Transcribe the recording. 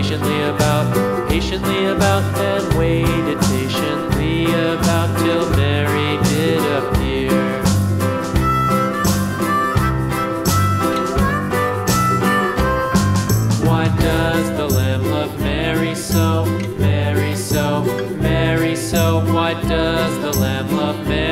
patiently about, patiently about, and waited patiently about till Mary did appear. Why does the Lamb love Mary so, Mary so, Mary so? Why does the Lamb love Mary?